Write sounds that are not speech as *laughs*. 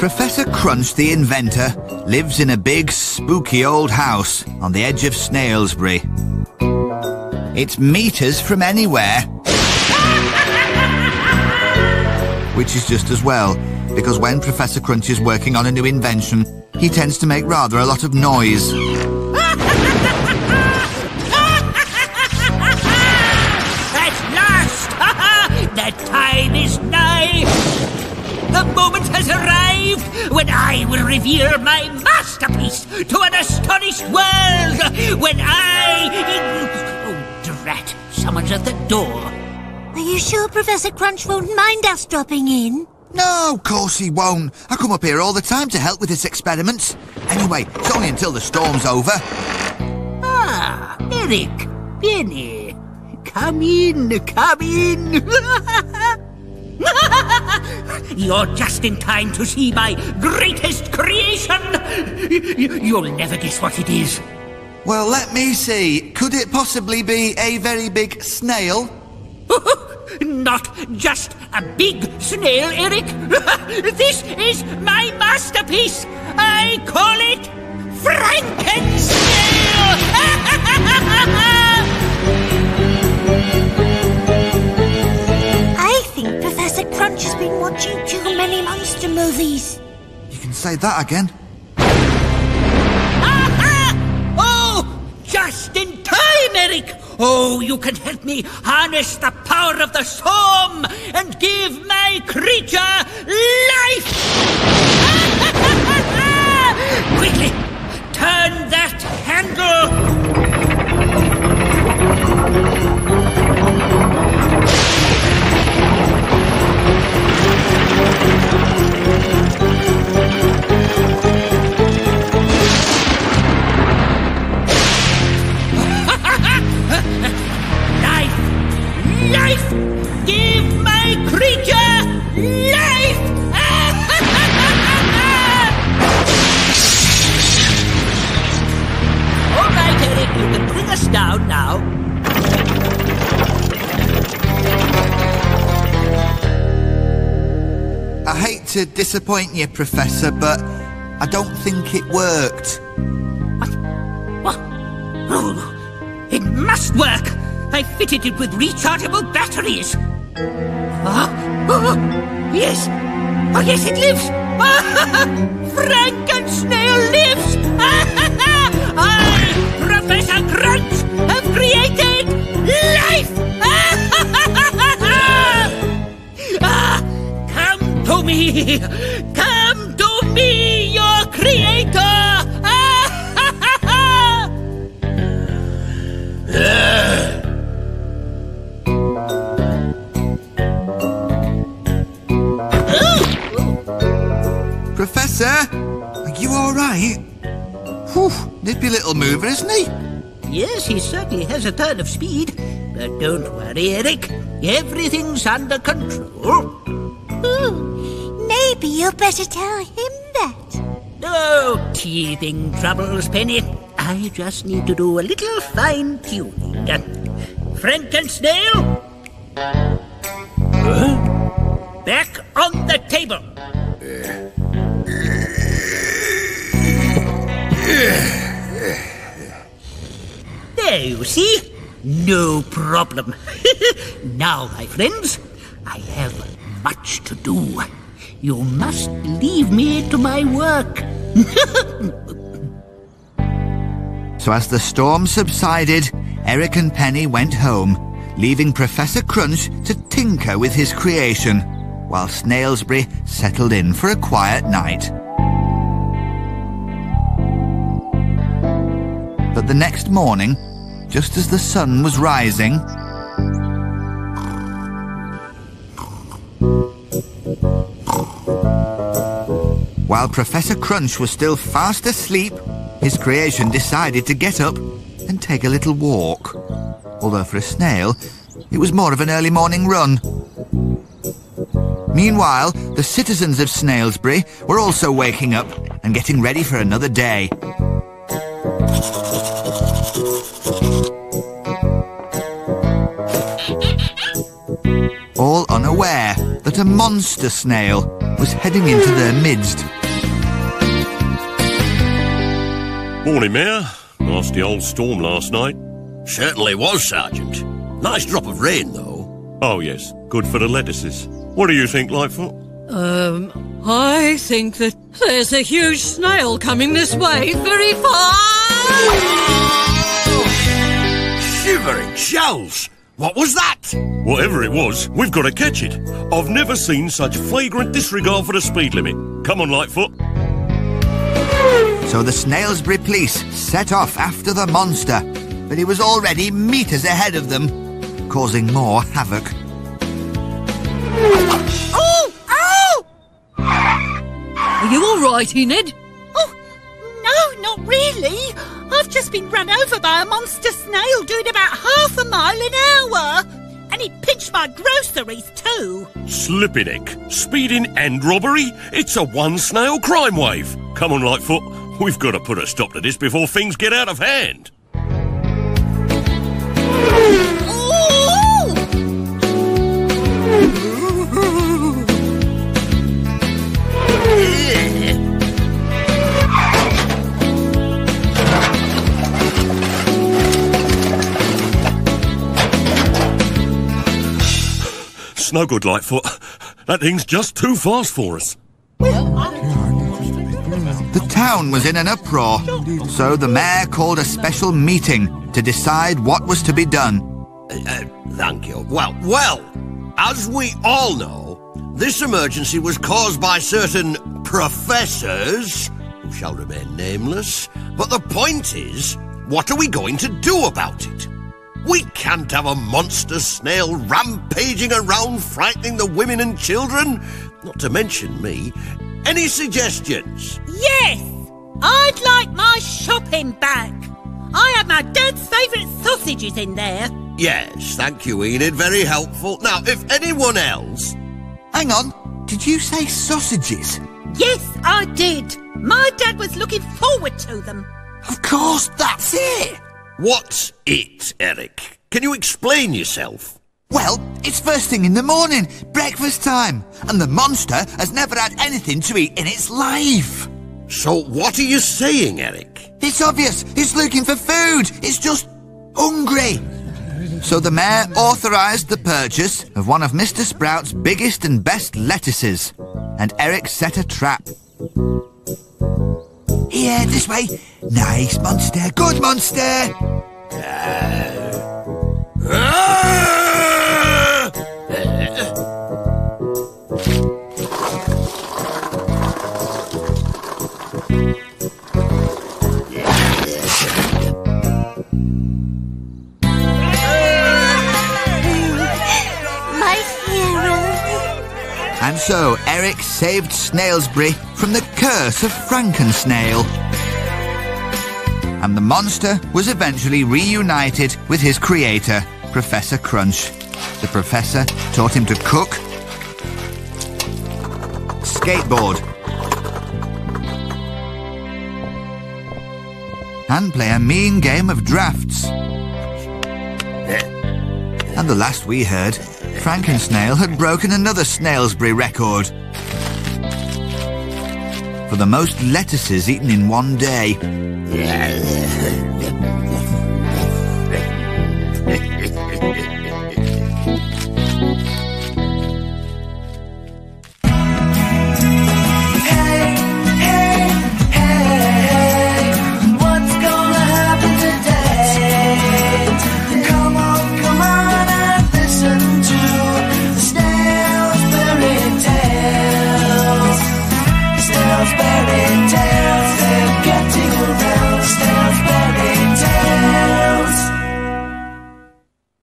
Professor Crunch the inventor lives in a big, spooky old house on the edge of Snailsbury. It's meters from anywhere. *laughs* Which is just as well, because when Professor Crunch is working on a new invention, he tends to make rather a lot of noise. *laughs* At last! *laughs* the time is nigh! The moment has arrived when I will reveal my masterpiece to an astonished world! When I... Oh, drat! Someone's at the door. Are you sure Professor Crunch won't mind us dropping in? No, of course he won't. I come up here all the time to help with his experiments. Anyway, it's only until the storm's over. Ah, Eric, Penny. Come in, come in. *laughs* You're just in time to see my greatest creation. You'll never guess what it is. Well, let me see. Could it possibly be a very big snail? *laughs* Not just a big snail, Eric. *laughs* this is my masterpiece. I call it Franken-snail. Movies. You can say that again. Oh, just in time, Eric. Oh, you can help me harness the power of the storm and give my creature life. *laughs* Quickly, turn that handle. To disappoint you, Professor, but I don't think it worked. What? Oh, it must work! I fitted it with rechargeable batteries. Ah, oh, yes! Oh, yes, it lives! *laughs* Frankensnail lives! *laughs* nippy little mover, isn't he? Yes, he certainly has a turn of speed. But don't worry, Eric. Everything's under control. Ooh, maybe you'd better tell him that. No teething troubles, Penny. I just need to do a little fine tuning. Frankensnail? Back on the table. You see. No problem. *laughs* now, my friends, I have much to do. You must leave me to my work. *laughs* So as the storm subsided, Eric and Penny went home, leaving Professor Crunch to tinker with his creation, while Snailsbury settled in for a quiet night. But the next morning, just as the sun was rising, while Professor Crunch was still fast asleep, his creation decided to get up and take a little walk. Although for a snail, it was more of an early morning run. Meanwhile, the citizens of Snailsbury were also waking up and getting ready for another day. All unaware that a monster snail was heading into their midst. Morning, Mayor. Nasty old storm last night. Certainly was, Sergeant. Nice drop of rain, though. Oh, yes. Good for the lettuces. What do you think, Lightfoot? Um, I think that there's a huge snail coming this way very fast. Shivering shells! What was that? Whatever it was, we've got to catch it. I've never seen such flagrant disregard for the speed limit. Come on, Lightfoot. So the Snailsbury police set off after the monster, but he was already meters ahead of them, causing more havoc. Oh! Oh! Are you all right, Enid? Just been run over by a monster snail doing about half a mile an hour. And he pinched my groceries too. Slipping neck, speeding and robbery? It's a one snail crime wave. Come on, Lightfoot. We've got to put a stop to this before things get out of hand. It's no good, Lightfoot. That thing's just too fast for us. The town was in an uproar, so the mayor called a special meeting to decide what was to be done. Uh, thank you. Well, well, as we all know, this emergency was caused by certain professors, who shall remain nameless. But the point is, what are we going to do about it? We can't have a monster snail rampaging around frightening the women and children, not to mention me. Any suggestions? Yes! I'd like my shopping back. I had my dad's favourite sausages in there. Yes, thank you, Enid. Very helpful. Now, if anyone else. Hang on, did you say sausages? Yes, I did. My dad was looking forward to them. Of course, that's it! What's it, Eric? Can you explain yourself? Well, it's first thing in the morning, breakfast time, and the monster has never had anything to eat in its life. So, what are you saying, Eric? It's obvious, it's looking for food, it's just hungry. So the mayor authorised the purchase of one of Mr. Sprout's biggest and best lettuces, and Eric set a trap. Here, this way. Nice monster, good monster. And so Eric saved Snailsbury from the curse of Frankensnail. And the monster was eventually reunited with his creator, Professor Crunch. The professor taught him to cook, skateboard, and play a mean game of drafts. And the last we heard, Frankensnail had broken another Snailsbury record for the most lettuces eaten in one day.